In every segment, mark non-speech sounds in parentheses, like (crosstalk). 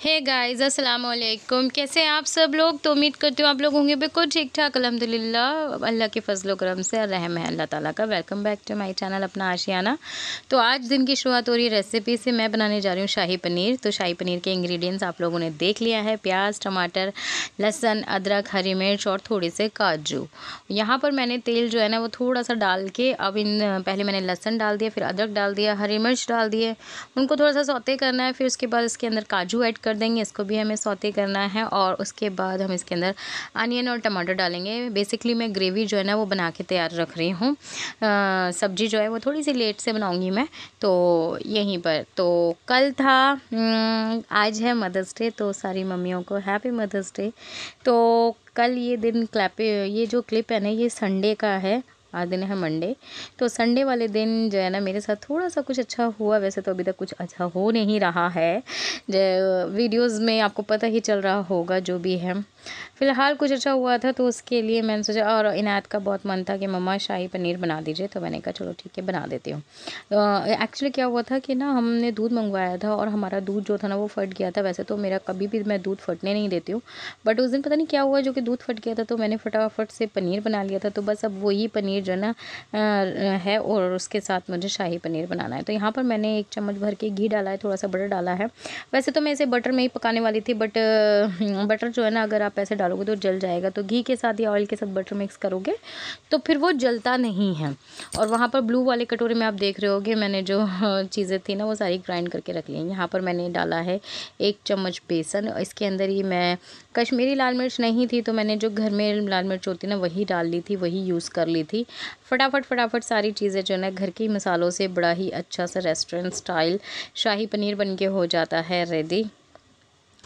Hey guys अस्सलाम वालेकुम कैसे आप सब लोग? तो उम्मीद करती हूँ आप लोग होंगे बिल्कुल ठीक ठाक अल्हम्दुलिल्लाह। अल्लाह के फजल करम से, रहम है, अल्लाह ताला का। Welcome back to my channel अपना आशियाना। तो आज दिन की शुरुआत हो रही रेसिपी से। मैं बनाने जा रही हूँ शाही पनीर। तो शाही पनीर के इंग्रेडिएंट्स आप लोगों ने देख लिया है। प्याज, टमाटर, लहसन, अदरक, हरी मिर्च और थोड़े से काजू। यहाँ पर मैंने तेल जो है ना, वो थोड़ा सा डाल के अब इन, पहले मैंने लहसन डाल दिया, फिर अदरक डाल दिया, हरी मिर्च डाल दिए। उनको थोड़ा सा सौते करना है, फिर उसके बाद इसके अंदर काजू ऐड कर देंगे, इसको भी हमें सौते करना है और उसके बाद हम इसके अंदर अनियन और टमाटर डालेंगे। बेसिकली मैं ग्रेवी जो है ना, वो बना के तैयार रख रही हूँ। सब्ज़ी जो है वो थोड़ी सी लेट से बनाऊँगी मैं तो यहीं पर। तो कल था आज है मदर्स डे तो सारी मम्मियों को हैप्पी मदर्स डे। तो कल ये दिन क्लैप, ये जो क्लिप है ना, ये संडे का है। आज दिन है मंडे तो संडे वाले दिन जो है ना, मेरे साथ थोड़ा सा कुछ अच्छा हुआ। वैसे तो अभी तक कुछ अच्छा हो नहीं रहा है। वीडियोस में आपको पता ही चल रहा होगा जो भी है। फ़िलहाल कुछ अच्छा हुआ था तो उसके लिए मैंने सोचा, और इनायत का बहुत मन था कि मम्मा शाही पनीर बना दीजिए तो मैंने कहा चलो ठीक है, बना देती हूँ। एक्चुअली क्या हुआ था कि ना हमने दूध मंगवाया था और हमारा दूध जो था ना वो फट गया था। वैसे तो मेरा कभी भी मैं दूध फटने नहीं देती हूँ बट उस दिन पता नहीं क्या हुआ, जो कि दूध फट गया था तो मैंने फटाफट से पनीर बना लिया था। तो बस अब वही पनीर जो ना है और उसके साथ मुझे शाही पनीर बनाना है। तो यहाँ पर मैंने एक चम्मच भर के घी डाला है, थोड़ा सा बटर डाला है। वैसे तो मैं इसे बटर में ही पकाने वाली थी बट बटर जो है ना अगर आप ऐसे डालोगे तो जल जाएगा। तो घी के साथ या ऑयल के साथ बटर मिक्स करोगे तो फिर वो जलता नहीं है। और वहाँ पर ब्लू वाले कटोरे में आप देख रहे होगे, मैंने जो चीज़ें थी ना, वो सारी ग्राइंड करके रख ली हैं। यहाँ पर मैंने डाला है एक चम्मच बेसन। इसके अंदर ही मैं कश्मीरी लाल मिर्च नहीं थी तो मैंने जो घर में लाल मिर्च होती ना, वही डाल ली थी, वही यूज़ कर ली थी। फटाफट फटाफट सारी चीज़ें जो है घर के मसालों से बड़ा ही अच्छा सा रेस्टोरेंट स्टाइल शाही पनीर बन के हो जाता है रेडी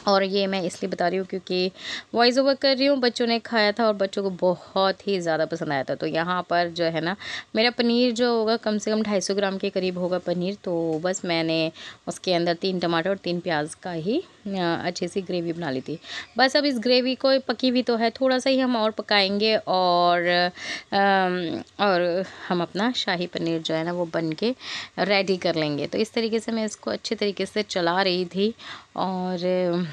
और ये मैं इसलिए बता रही हूँ क्योंकि वॉइस ओवर कर रही हूँ, बच्चों ने खाया था और बच्चों को बहुत ही ज़्यादा पसंद आया था। तो यहाँ पर जो है ना, मेरा पनीर जो होगा कम से कम 250 ग्राम के करीब होगा पनीर। तो बस मैंने उसके अंदर तीन टमाटर और तीन प्याज का ही अच्छी सी ग्रेवी बना ली थी। बस अब इस ग्रेवी को पकी हुई तो है, थोड़ा सा ही हम और पकाएँगे और और हम अपना शाही पनीर जो है ना, वो बन के रेडी कर लेंगे। तो इस तरीके से मैं इसको अच्छे तरीके से चला रही थी और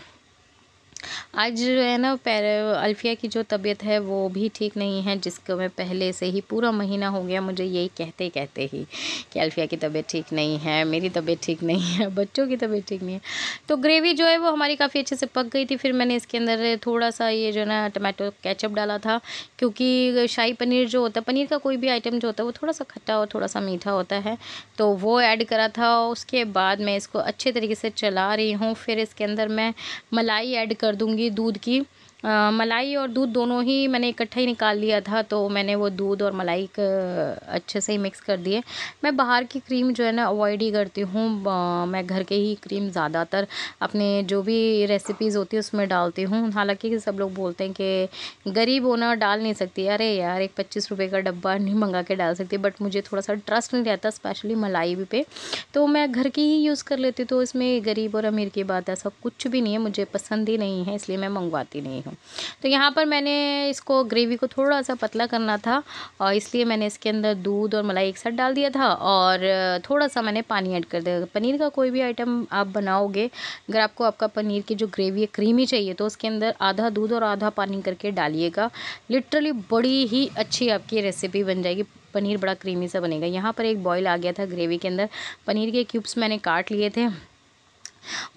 आज जो है ना, पैर, अल्फ़िया की जो तबीयत है, वो भी ठीक नहीं है, जिसको मैं पहले से ही पूरा महीना हो गया, मुझे यही कहते कहते ही कि अल्फ़िया की तबीयत ठीक नहीं है, मेरी तबीयत ठीक नहीं है, बच्चों की तबीयत ठीक नहीं है। तो ग्रेवी जो है, वो हमारी काफ़ी अच्छे से पक गई थी, फिर मैंने इसके अंदर थोड़ा सा ये जो है ना टमाटो कैचअप डाला था, क्योंकि शाही पनीर जो होता है, पनीर का कोई भी आइटम जो होता है, वो थोड़ा सा खट्टा और थोड़ा सा मीठा होता है तो वो ऐड करा था, उसके बाद मैं इसको अच्छे तरीके से चला रही हूँ, फिर इसके अंदर मैं मलाई ऐड कर दूँगी दूध की। आ, मलाई और दूध दोनों ही मैंने इकट्ठा ही निकाल लिया था तो मैंने वो दूध और मलाई अच्छे से ही मिक्स कर दिए। मैं बाहर की क्रीम जो है ना अवॉइड ही करती हूँ। मैं घर के ही क्रीम ज़्यादातर अपने जो भी रेसिपीज़ होती है उसमें डालती हूँ। हालाँकि सब लोग बोलते हैं कि गरीब होना डाल नहीं सकती। अरे यार एक पच्चीस रुपये का डब्बा नहीं मंगा के डाल सकती बट मुझे थोड़ा सा ट्रस्ट नहीं रहता स्पेशली मलाई भी पे। तो मैं घर की ही यूज़ कर लेती तो इसमें गरीब और अमीर की बात ऐसा कुछ भी नहीं है मुझे पसंद ही नहीं है इसलिए मैं मंगवाती नहीं हूँ। हूँ। तो यहाँ पर मैंने इसको ग्रेवी को थोड़ा सा पतला करना था और इसलिए मैंने इसके अंदर दूध और मलाई एक साथ डाल दिया था और थोड़ा सा मैंने पानी ऐड कर दिया। पनीर का कोई भी आइटम आप बनाओगे, अगर आपको आपका पनीर की जो ग्रेवी है क्रीमी चाहिए तो उसके अंदर आधा दूध और आधा पानी करके डालिएगा। लिटरली बड़ी ही अच्छी आपकी रेसिपी बन जाएगी। पनीर बड़ा क्रीमी सा बनेगा। यहाँ पर एक बॉयल आ गया था ग्रेवी के अंदर। पनीर के क्यूब्स मैंने काट लिए थे।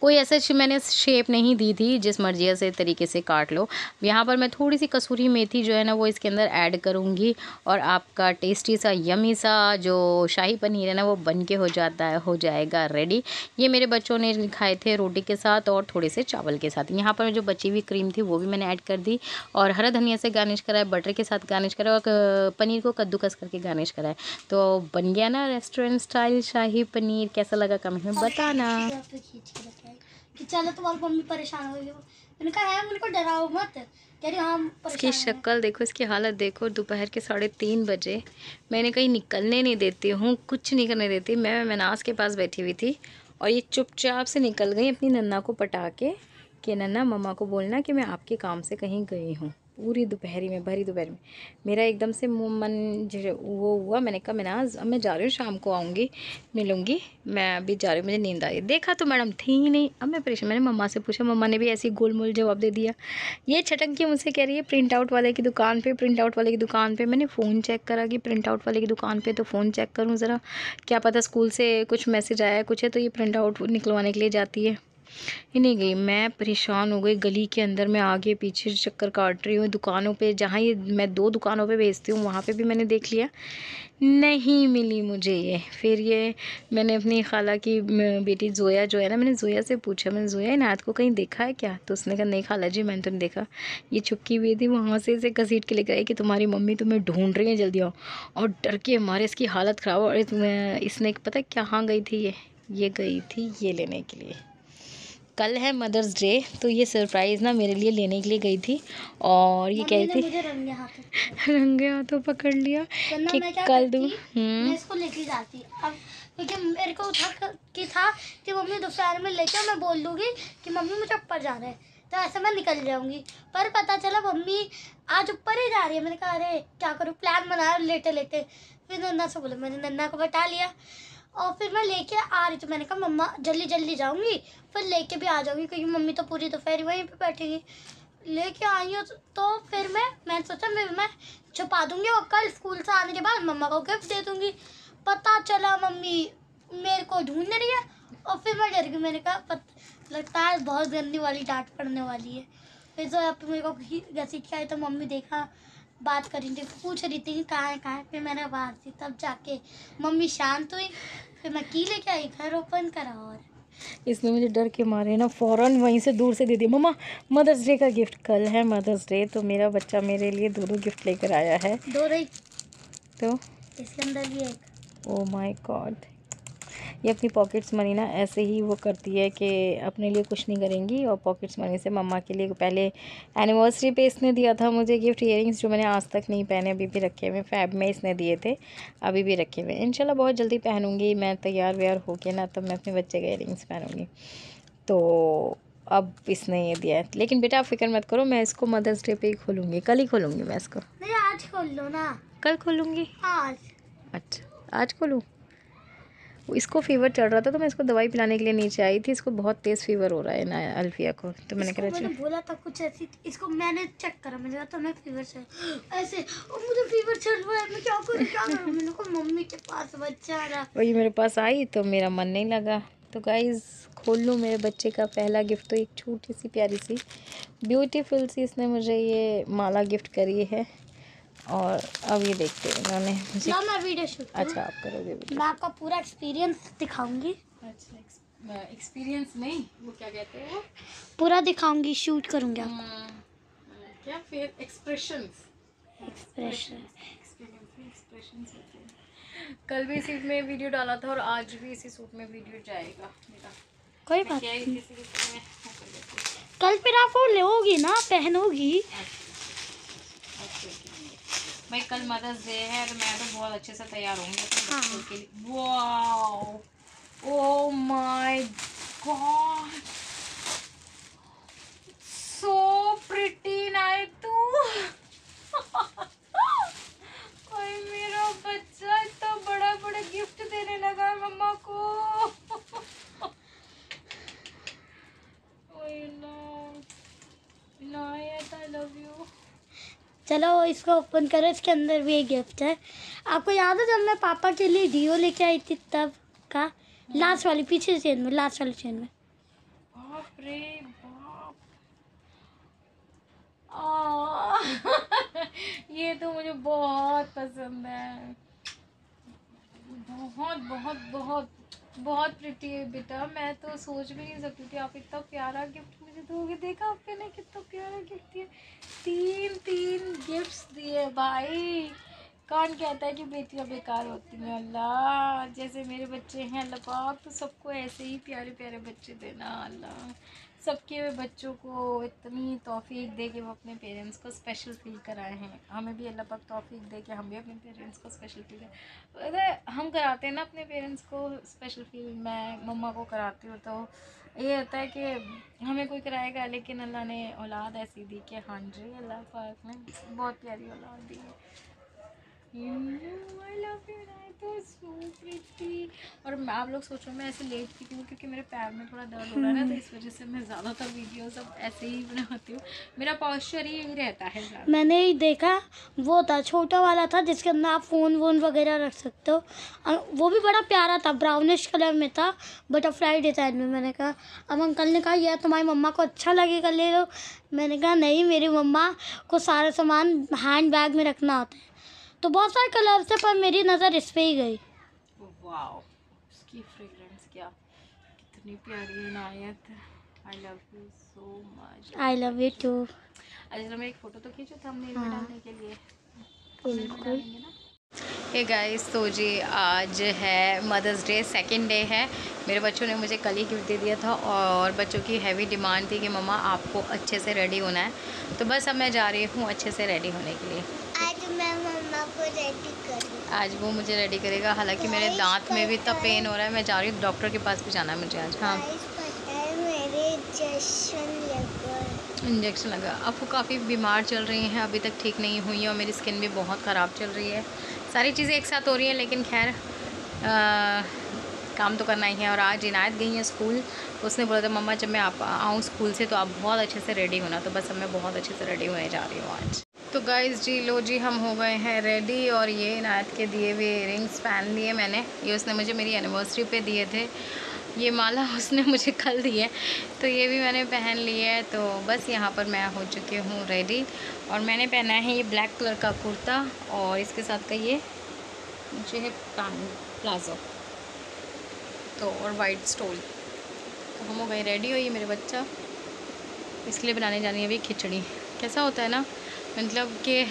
कोई ऐसा मैंने शेप नहीं दी थी, जिस मर्ज़ी से तरीके से काट लो। यहाँ पर मैं थोड़ी सी कसूरी मेथी जो है ना, वो इसके अंदर ऐड करूँगी और आपका टेस्टी सा यमी सा जो शाही पनीर है ना, वो बन के हो जाता है, हो जाएगा रेडी ये मेरे बच्चों ने खाए थे रोटी के साथ और थोड़े से चावल के साथ। यहाँ पर जो बची हुई क्रीम थी, वो भी मैंने ऐड कर दी और हरा धनिया से गार्निश कराए बटर के साथ गार्निश कराए और पनीर को कद्दूकस करके गार्निश कराए तो बन गया ना रेस्टोरेंट स्टाइल शाही पनीर, कैसा लगा कमेंट में बताना। कि चलो तुम्हारी मम्मी परेशान हो गई मैंने कहा है मेरे को डराओ मत। कह रही हाँ इसकी शक्ल देखो इसकी हालत देखो दोपहर के साढ़े तीन बजे। मैंने कहीं निकलने नहीं देती हूँ कुछ नहीं करने देती। मैं मनास के पास बैठी हुई थी और ये चुपचाप से निकल गई अपनी नन्ना को पटा के कि नन्ना मम्मा को बोलना कि मैं आपके काम से कहीं गई हूँ। पूरी दोपहरी में, भरी दोपहर में। मेरा एकदम से मुँह, मन जो वो हुआ। मैंने कहा मैं ना अब मैं जा रही हूँ, शाम को आऊँगी, मिलूँगी। मैं अभी जा रही हूँ, मुझे नींद आ रही देखा तो मैडम थी ही नहीं। अब मैं परेशान, मैंने मम्मा से पूछा, मम्मा ने भी ऐसी गोल मोल जवाब दे दिया। ये छटंकी मुझसे कह रही है? प्रिंट आउट वाले की दुकान पर प्रिंट आउट वाले की दुकान पर मैंने फ़ोन चेक करा कि प्रिंट आउट वाले की दुकान पर तो फ़ोन चेक करूँ ज़रा। क्या पता स्कूल से कुछ मैसेज आया, कुछ है तो ये प्रिंट आउट निकलवाने के लिए जाती है। ही नहीं गई। मैं परेशान हो गई, गली के अंदर मैं आगे पीछे चक्कर काट रही हूँ, दुकानों पे, जहाँ ये मैं दो दुकानों पे बेचती हूँ, वहाँ पे भी मैंने देख लिया। नहीं मिली मुझे ये। फिर ये मैंने अपनी खाला की बेटी जोया जो है ना, मैंने जोया से पूछा, मैंने जोया, इनायत को कहीं देखा है क्या? तो उसने कहा, नहीं खाला जी, मैंने तो नहीं देखा। ये छुपकी हुई थी वहाँ से, इसे घसीट के लेकर आई कि तुम्हारी मम्मी तुम्हें ढूंढ रही है, जल्दी आओ। और डर के हमारे इसकी हालत ख़राब और इसने पता कहाँ गई थी ये? ये गई थी ये लेने के लिए। कल है मदर्स डे तो ये सरप्राइज़ ना मेरे लिए लेने के लिए गई थी और ये कह रही थी (laughs) रंगे हाथों पकड़ लिया कि कल दूँ। हम्म। इसको लेके जाती। अब क्योंकि मेरे को था कि था कि मम्मी दोपहर में लेके मैं बोल दूँगी कि मम्मी मुझे ऊपर जाना है। तो ऐसे मैं निकल जाऊँगी। पर पता चला मम्मी आज ऊपर ही जा रही है। मैंने कहा अरे क्या करूँ? प्लान बनाया लेटे लेटे फिर नन्ना से बोला मैंने नन्ना को बता लिया। और फिर मैं लेके आ रही थी। मैंने कहा, मम्मा, जल्दी जल्दी जाऊँगी। फिर लेके भी आ जाऊँगी, क्योंकि मम्मी तो पूरी दोपहर वहीं पे बैठेगी लेके आई हूँ तो फिर मैं, मैंने सोचा, मैं मैं छुपा दूँगी और कल स्कूल से आने के बाद मम्मा को गिफ्ट दे दूँगी। पता चला, मम्मी मेरे को ढूंढ रही है और फिर मैं डर गई। मैंने कहा लगता है बहुत गंदी वाली डांट पड़ने वाली है। फिर अब मेरे को घसीट के आई तो मम्मी देखा बात कर रही थी पूछ रही थी कि कहाँ है कहाँ है। फिर मैंने बाहर थी तब जाके मम्मी शांत हुई। फिर मैं की लेके आई? घर ओपन करा और। इसने मुझे डर के मारे ना फ़ौरन वहीं से दूर से दे दिया मम्मा मदर्स डे का गिफ्ट कल है मदर्स डे तो मेरा बच्चा मेरे लिए दो दो गिफ्ट लेकर आया है। दो रही। तो? इसके अंदर भी एक। ओ माय गॉड ये अपनी पॉकेट्स मनी ना ऐसे ही वो करती है कि अपने लिए कुछ नहीं करेंगी और पॉकेट्स मनी से मम्मा के लिए पहले एनिवर्सरी पे इसने दिया था मुझे गिफ्ट इयरिंग्स जो मैंने आज तक नहीं पहने अभी भी रखे हुए फैब में इसने दिए थे अभी भी रखे हुए इंशाल्लाह बहुत जल्दी पहनूँगी मैं तैयार व्यार हो के ना तब मैं अपने बच्चे के इयरिंग्स पहनूँगी। तो अब इसने ये दिया है। लेकिन बेटा आप फ़िक्र मत करो मैं इसको मदर्स डे पे ही खोलूँगी कल ही खोलूँगी मैं इसको। नहीं आज खोल लो ना। कल खोलूँगी? आज। अच्छा आज खोलूँ? इसको फीवर चढ़ रहा था तो मैं इसको दवाई पिलाने के लिए नीचे आई थी इसको बहुत तेज़ फीवर हो रहा है ना अल्फिया को तो मैंने कहा मैंने बोला था कुछ ऐसी इसको मैंने चेक करा मैंने कहा तो मैं फीवर से ऐसे और मुझे फीवर चढ़ रहा है मैं क्या करूँ क्या करूँ? मैंने कहा मम्मी के पास बच्चा आ रहा वही मेरे पास आई तो मेरा मन नहीं लगा। तो गाइज़ खोल लूँ मेरे बच्चे का पहला गिफ्ट तो एक छोटी सी प्यारी सी ब्यूटीफुल सी इसने मुझे ये माला गिफ्ट करी है। और अब ये देखते हैं इन्होंने मैं वीडियो शूट अच्छा आप करोगे मैं आपका पूरा एक्सपीरियंस दिखाऊँगी। अच्छा एक्सपीरियंस नहीं वो क्या कहते हैं वो? पूरा दिखाऊँगी शूट करूँगी आप हाँ, क्या फिर? एक्सप्रेशंस एक्सप्रेशन एक्सप्रेशंस कल भी इसी में वीडियो डाला था और आज भी इसी सूट में वीडियो जाएगा। मेरा कोई बात नहीं। कल फिर आप वो लोगी ना पहनोगी। अच्छा। भाई कल मदर्स डे है तो मैं तो बहुत अच्छे से तैयार होंगी अपने बच्चों के लिए। Wow oh my god so pretty night तू कोई मेरा बच्चा इतना बड़ा बड़ा गिफ्ट देने लगा मम्मा को। ओए नो नायत आई लव यू चलो इसको ओपन करो, इसके अंदर भी एक गिफ्ट है। आपको याद है जब मैं पापा के लिए डीओ लेके आई थी तब का? लास्ट वाली, पीछे चेन में लास्ट वाली चेन में। बाप रे, बाप। (laughs) ये तो मुझे बहुत पसंद है। बहुत बहुत बहुत बहुत प्रिटी है बेटा। मैं तो सोच भी नहीं सकती थी आप इतना प्यारा गिफ्ट मुझे दोगे देखा आपने कितना प्यारा गिफ्ट दिया तीन तीन गिफ्ट्स दिए भाई। कौन कहता है कि बेटियाँ बेकार होती हैं, अल्लाह। जैसे मेरे बच्चे हैं, अल्लाह पाक तो सबको ऐसे ही प्यारे प्यारे बच्चे देना, अल्लाह। सबके बच्चों को इतनी तोफ़ी दे के वो अपने पेरेंट्स को स्पेशल फील कराए हैं। हमें भी अल्लाह पाक तौफीक दे के हम भी अपने पेरेंट्स को स्पेशल फील करें अगर हम कराते हैं ना अपने पेरेंट्स को स्पेशल फील मैं मम्मा को कराती हूँ तो ये होता है कि हमें कोई कराएगा, लेकिन अल्लाह ने औलाद ऐसी दी कि हाँ जी, अल्लाह पाक ने बहुत प्यारी औलाद दी है। और मैं आप लोग सोचो, मैं ऐसे लेट की क्यों क्योंकि मेरे पैर में थोड़ा दर्द हो रहा है ना तो इस वजह से मैं ज़्यादातर वीडियोस अब ऐसे ही बनाती हूँ। मेरा पॉस्चर ही यही रहता है मैंने ही देखा, वो था, छोटा वाला था जिसके अंदर आप फ़ोन वोन वगैरह रख सकते हो। और वो भी बड़ा प्यारा था ब्राउनिश कलर में था बटरफ्लाई डिज़ाइन में मैंने कहा, अब अंकल ने कहा यह तुम्हारी मम्मा को अच्छा लगेगा ले लो। मैंने कहा, नहीं, मेरी मम्मा को सारा सामान हैंड बैग में रखना होता है। तो बहुत सारे कलर से पर मेरी नज़र इस पर ही गई। वाओ उसकी फ्रेग्रेंस क्या? कितनी प्यारी Inayat I love you so much I love you too अच्छा मैं एक फ़ोटो तो खींचो थंबनेल में हाँ। डालने के लिए। बिल्कुल। हे गाइस तो जी आज है मदर्स डे सेकंड डे है। मेरे बच्चों ने मुझे कल ही गिफ्ट दे दिया था और बच्चों की हैवी डिमांड थी कि मम्मा आपको अच्छे से रेडी होना है। तो बस अब मैं जा रही हूँ अच्छे से रेडी होने के लिए। आज रेडी वो मुझे रेडी करेगा। हालाँकि मेरे दांत में भी इतना पेन हो रहा है। मैं जा रही हूँ डॉक्टर के पास भी जाना है मुझे आज। हाँ। इंजेक्शन लगा अब वो काफ़ी बीमार चल रही हैं। अभी तक ठीक नहीं हुई है और मेरी स्किन भी बहुत ख़राब चल रही है। सारी चीज़ें एक साथ हो रही हैं लेकिन खैर काम तो करना ही है। और आज इनायत गई है स्कूल। उसने बोला था मम्मा जब मैं आप आऊँ स्कूल से तो आप बहुत अच्छे से रेडी होना। तो बस अब मैं बहुत अच्छे से रेडी होने जा रही हूँ आज। तो गाइस जी लो, जी हम हो गए हैं रेडी और ये इनायत के दिए हुए रिंग्स पहन लिए मैंने। ये उसने मुझे मेरी एनिवर्सरी पे दिए थे। ये माला (laughs) उसने मुझे कल दी है। तो ये भी मैंने पहन लिया है। तो बस यहाँ पर मैं हो चुकी हूँ रेडी और मैंने पहना है ये ब्लैक कलर का कुर्ता और इसके साथ का ये नीचे है प्लाजो तो और वाइट स्टोल तो हम हो गए रेडी हो ये मेरे बच्चा। इसलिए बनाने जानी है अभी खिचड़ी। कैसा होता है ना? मतलब कि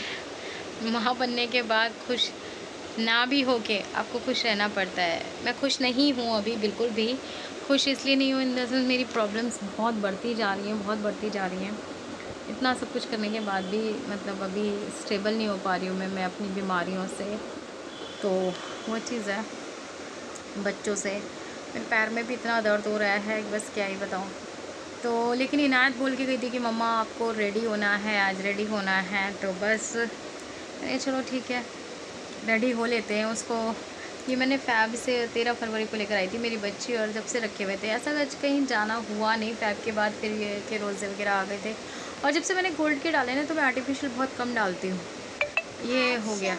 माँ बनने के बाद खुश ना भी हो के आपको खुश रहना पड़ता है। मैं खुश नहीं हूँ अभी, बिल्कुल भी खुश इसलिए नहीं हूँ, इन द सेंस मेरी प्रॉब्लम्स बहुत बढ़ती जा रही हैं, बहुत बढ़ती जा रही हैं। इतना सब कुछ करने के बाद भी मतलब अभी स्टेबल नहीं हो पा रही हूँ मैं मैं अपनी बीमारियों से। तो वो चीज़ है, बच्चों से। मेरे पैर में भी इतना दर्द हो रहा है, बस क्या ही बताऊँ। तो लेकिन इनायत बोल के गई थी कि मम्मा आपको रेडी होना है, आज रेडी होना है तो बस। मैंने चलो ठीक है रेडी हो लेते हैं उसको। ये मैंने फैब से तेरह फरवरी को लेकर आई थी, मेरी बच्ची, और जब से रखे हुए थे। ऐसा आज कहीं जाना हुआ नहीं फैब के बाद फिर ये के रोज़े वगैरह आ गए थे। और जब से मैंने गोल्ड के डाले ना तो मैं आर्टिफिशियल बहुत कम डालती हूँ। ये हो गया।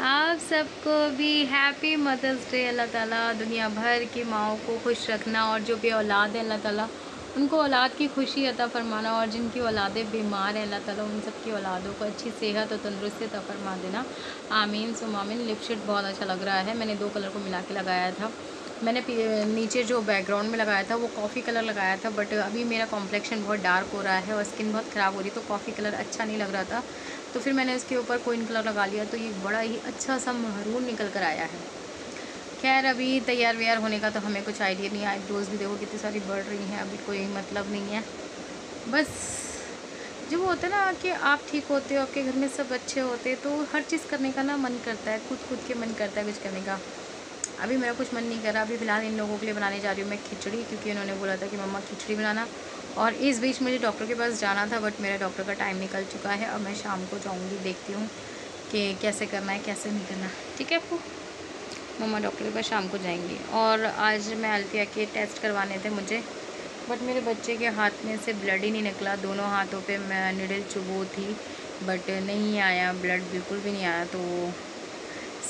आप सबको भी हैप्पी मदर्स डे अल्लाह ताला दुनिया भर की माओ को खुश रखना और जो भी औलाद है, अल्लाह ताला उनको औलाद की खुशी अता फरमाना और जिनकी औलादें बीमार हैं, अल्लाह ताला उन सब की औलादों को अच्छी सेहत और तंदुरुस्ती अता फरमा देना। आमीन आमीन। लिपस्टिक बहुत अच्छा लग रहा है। मैंने दो कलर को मिला के लगाया था। मैंने नीचे जो बैकग्राउंड में लगाया था, वो कॉफ़ी कलर लगाया था बट अभी मेरा कॉम्प्लेक्शन बहुत डार्क हो रहा है और स्किन बहुत ख़राब हो रही तो कॉफ़ी कलर अच्छा नहीं लग रहा था। तो फिर मैंने इसके ऊपर कोइन कलर लगा लिया तो ये बड़ा ही अच्छा सा महरून निकल कर आया है। खैर, अभी तैयार व्यार होने का तो हमें कुछ आइडिया नहीं है आईब्रोज भी देखो कितनी सारी बढ़ रही हैं, अभी कोई मतलब नहीं है। बस, जो वो होता है ना कि आप ठीक होते हो, आपके घर में सब अच्छे होते तो हर चीज़ करने का ना मन करता है खुद खुद के मन करता है कुछ करने का। अभी मेरा कुछ मन नहीं कर रहा, अभी फ़िलहाल इन लोगों के लिए बनाने जा रही हूँ मैं खिचड़ी, क्योंकि उन्होंने बोला था कि मम्मा खिचड़ी बनाना। और इस बीच मुझे डॉक्टर के पास जाना था बट मेरा डॉक्टर का टाइम निकल चुका है। अब मैं शाम को जाऊँगी, देखती हूँ कि कैसे करना है, कैसे नहीं करना ठीक है आपको मम्मा डॉक्टर के पास शाम को जाएँगी। और आज मैं अल्फिया के टेस्ट करवाने थे मुझे बट मेरे बच्चे के हाथ में से ब्लड ही नहीं निकला। दोनों हाथों पे मैं निडल चुबो थी बट नहीं आया ब्लड बिल्कुल भी नहीं आया तो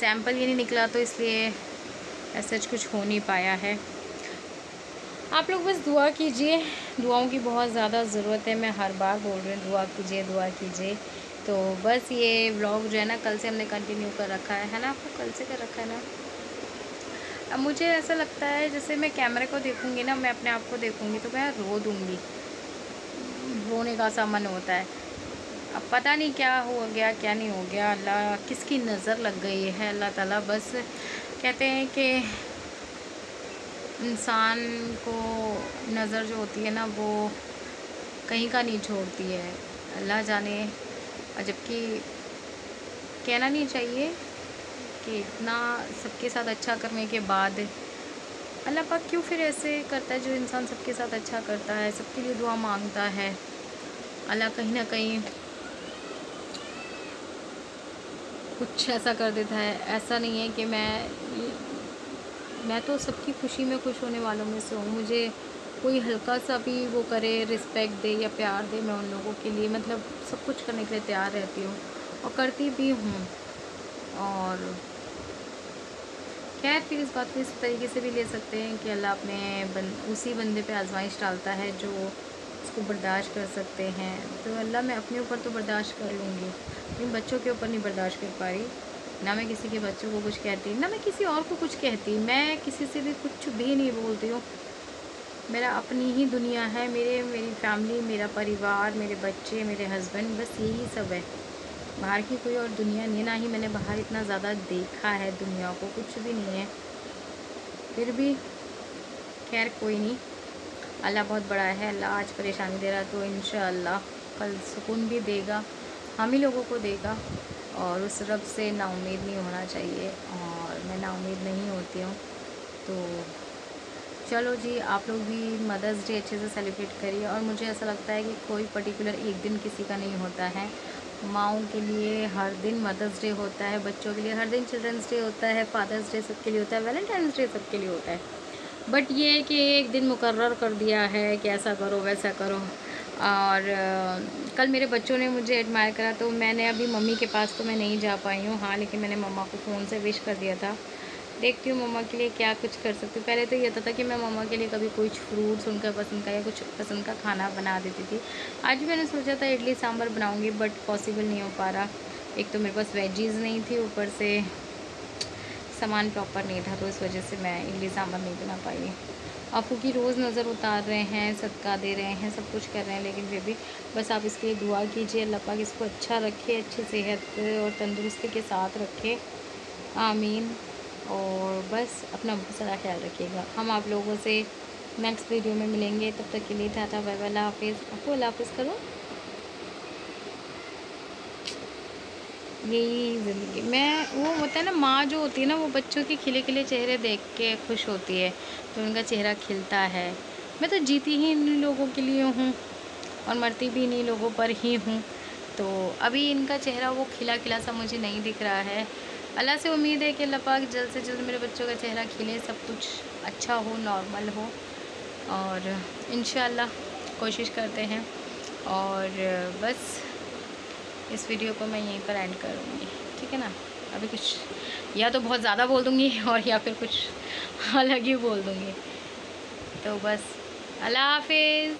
सैंपल ही नहीं निकला तो इसलिए ऐसा कुछ हो नहीं पाया है। आप लोग बस दुआ कीजिए। दुआओं की बहुत ज़्यादा ज़रूरत है। मैं हर बार बोल रही हूँ, दुआ कीजिए दुआ कीजिए। तो बस ये व्लॉग जो है ना, कल से हमने कंटिन्यू कर रखा है। है ना आपको? कल से कर रखा है ना? अब मुझे ऐसा लगता है, जैसे मैं कैमरे को देखूँगी ना, मैं अपने आप को देखूँगी तो मैं रो दूँगी। रोने का सा मन होता है। अब पता नहीं क्या हो गया, क्या नहीं हो गया। अल्लाह, किसकी नज़र लग गई है? अल्लाह ताला बस कहते हैं कि इंसान को नज़र जो होती है ना, वो कहीं का नहीं छोड़ती है। अल्लाह जाने जबकि कहना नहीं चाहिए कि इतना सबके साथ अच्छा करने के बाद अल्लाह पाक क्यों फिर ऐसे करता है जो इंसान सबके साथ अच्छा करता है, सबके लिए दुआ माँगता है? अल्लाह कहीं ना कहीं कुछ ऐसा कर देता है। ऐसा नहीं है कि मैं मैं तो सबकी खुशी में खुश होने वालों में से हूँ। मुझे कोई हल्का सा भी वो करे रिस्पेक्ट दे या प्यार दे मैं उन लोगों के लिए मतलब सब कुछ करने के लिए तैयार रहती हूँ और करती भी हूँ। और खैर, फिर इस बात को इस तरीके से भी ले सकते हैं कि अल्लाह अपने बन, उसी बंदे पे आजमाइश डालता है जो उसको बर्दाश्त कर सकते हैं। तो अल्लाह मैं अपने ऊपर तो बर्दाश्त कर लूँगी लेकिन बच्चों के ऊपर नहीं बर्दाश्त कर पा रही। ना मैं किसी के बच्चों को कुछ कहती, ना मैं किसी और को कुछ कहती। मैं किसी से भी कुछ भी नहीं बोलती हूँ। मेरा अपनी ही दुनिया है, मेरे, मेरी फैमिली मेरा परिवार, मेरे बच्चे, मेरे हस्बैंड बस यही सब है। बाहर की कोई और दुनिया नहीं, ना ही मैंने बाहर इतना ज़्यादा देखा है दुनिया को, कुछ भी नहीं है। फिर भी, खैर कोई नहीं। अल्लाह बहुत बड़ा है, अल्लाह आज परेशानी दे रहा तो इन कल सुकून भी देगा, हम ही लोगों को देगा। और उस रब से नाउमीद नहीं होना चाहिए और मैं नाउमीद नहीं होती हूँ। तो चलो जी, आप लोग भी मदर्स डे अच्छे से सेलिब्रेट करिए और मुझे ऐसा लगता है कि कोई पर्टिकुलर एक दिन किसी का नहीं होता है। माओ के लिए हर दिन मदर्स डे होता है, बच्चों के लिए हर दिन चिल्ड्रंस डे होता है फादर्स डे सबके लिए होता है वैलेंटाइंस डे सबके लिए होता है। बट ये कि एक दिन मुकर्र कर दिया है कि ऐसा करो, वैसा करो। और कल मेरे बच्चों ने मुझे एडमायर करा तो मैंने अभी मम्मी के पास तो मैं नहीं जा पाई हूँ। हाँ लेकिन मैंने मम्मा को फ़ोन से विश कर दिया था। देखती हूँ मम्मा के लिए क्या कुछ कर सकती हूँ। पहले तो ये होता था कि मैं मम्मा के लिए कभी कुछ फ्रूट्स उनका पसंद का या कुछ पसंद का खाना बना देती थी। आज मैंने सोचा था, इडली, सांभर बनाऊँगी बट पॉसिबल नहीं हो पा रहा। एक तो मेरे पास वेजीज़ नहीं थी ऊपर से। सामान प्रॉपर नहीं था तो इस वजह से मैं इडली सांभर नहीं बना पाई। आपू की रोज़ नज़र उतार रहे हैं, सदका दे रहे हैं, सब कुछ कर रहे हैं, लेकिन फिर भी बस आप इसके लिए दुआ कीजिए, अल्लाह पाक इसको अच्छा रखे, अच्छी सेहत और तंदुरुस्ती के साथ रखे। आमीन। और बस अपना बहुत सारा ख्याल रखिएगा। हम आप लोगों से नेक्स्ट वीडियो में मिलेंगे। तब तक के लिए टाटा बाय बाय हाफिज़। आपको अल्लाह हाफिज़ करो। यही ज़िंदगी। मैं, वो होता है ना, माँ जो होती है ना, वो बच्चों के खिले खिले चेहरे देख के खुश होती है तो उनका चेहरा खिलता है। मैं तो जीती ही इन लोगों के लिए हूँ, और मरती भी इन्हीं लोगों पर ही हूँ। तो अभी इनका चेहरा वो खिला खिला सा मुझे नहीं दिख रहा है। अल्लाह से उम्मीद है कि अल्लाह पाक जल्द से जल्द मेरे बच्चों का चेहरा खिले, सब कुछ अच्छा हो, नॉर्मल हो। और इन कोशिश करते हैं। और बस इस वीडियो को मैं यहीं पर एंड करूँगी, ठीक है ना? अभी कुछ, या तो बहुत ज़्यादा बोल दूँगी (laughs) और या फिर कुछ अलग ही बोल दूँगी। तो बस, अल्लाह हाफिज़।